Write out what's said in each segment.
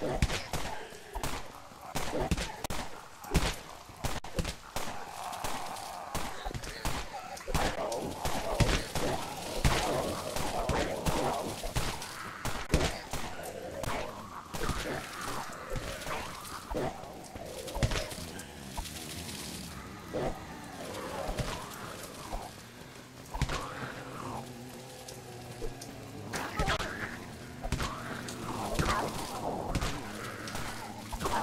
chocolate.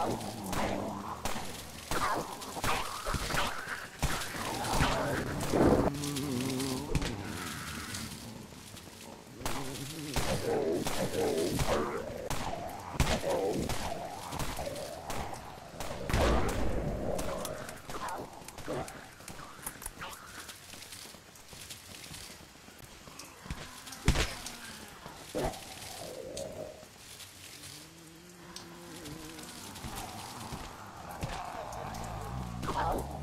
Oh, Uh.